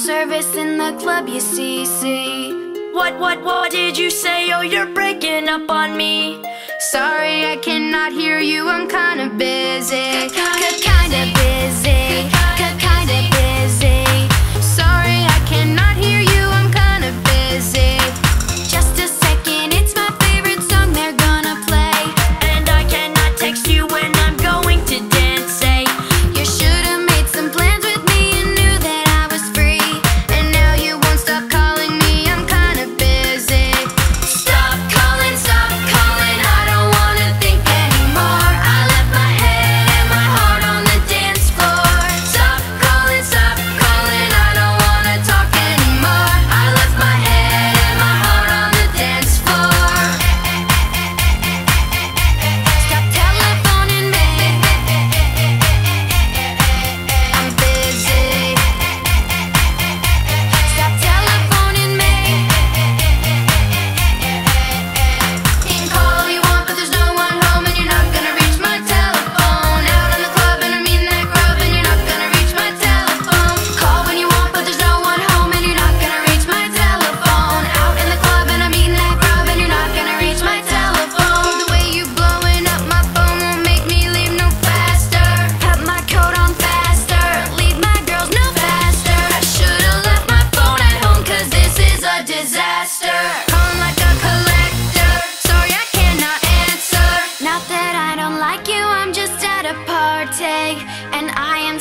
service in the club, you see, see. What, what, what did you say? Oh, you're breaking up on me. Sorry, I cannot hear you, I'm kinda busy.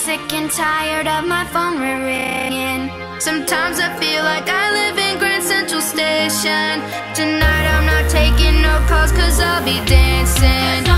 sick and tired of my phone ringing. Sometimes I feel like I live in Grand Central Station. Tonight I'm not taking no calls cause I'll be dancing.